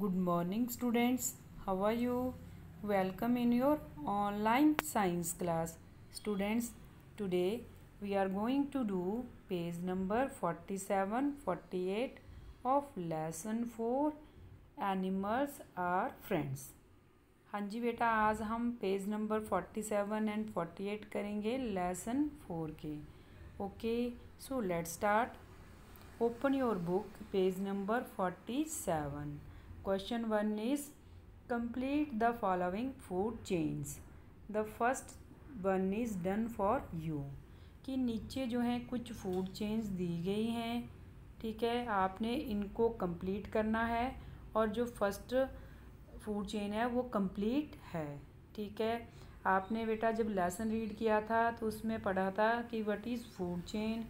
Good morning students how are you welcome in your online science class students today we are going to do page number forty seven forty eight of lesson four animals are friends हाँ जी बेटा, आज हम page number forty seven and forty eight करेंगे lesson four के. Okay so let start open your book page number forty seven question one is complete the following food chains the first one is done for you कि नीचे जो हैं कुछ food chains दी गई हैं। ठीक है? आपने इनको कंप्लीट करना है और जो फ़र्स्ट फ़ूड चेन है वो कंप्लीट है। ठीक है? आपने बेटा जब लेसन रीड किया था तो उसमें पढ़ा था कि व्हाट इज़ फ़ूड चेन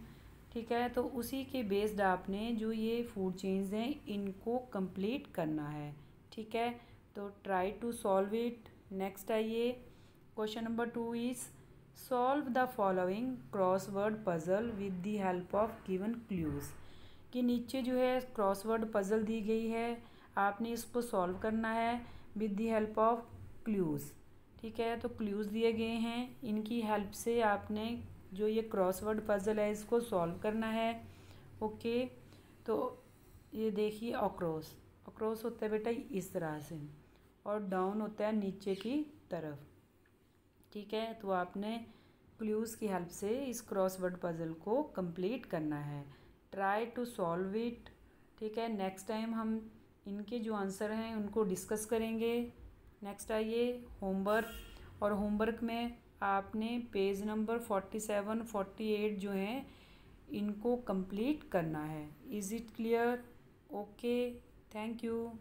ठीक है? तो उसी के बेस्ड आपने जो ये फ़ूड चेन्स हैं, इनको कंप्लीट करना है। ठीक है? तो try to solve it next आइए। Question number two is solve the following crossword puzzle with the help of given clues कि नीचे जो है क्रॉसवर्ड पज़ल दी गई है। आपने इसको सॉल्व करना है with the help of clues ठीक है? तो क्लूज़ दिए गए हैं। इनकी हेल्प से आपने जो ये क्रॉसवर्ड पज़ल है, इसको सॉल्व करना है। ओके तो ये देखिए अक्रॉस अक्रॉस होता है बेटा इस तरह से और डाउन होता है नीचे की तरफ़। ठीक है? तो आपने क्ल्यूज़ की हेल्प से इस क्रॉसवर्ड पज़ल को कंप्लीट करना है। ट्राई टू सॉल्व इट ठीक है? नेक्स्ट टाइम हम इनके जो आंसर हैं, उनको डिस्कस करेंगे। नेक्स्ट आइए होमवर्क और होमवर्क में आपने page number forty seven forty eight जो हैं, इनको कंप्लीट करना है. Is it clear okay thank you